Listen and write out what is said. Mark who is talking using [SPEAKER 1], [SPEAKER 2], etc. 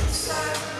[SPEAKER 1] Inside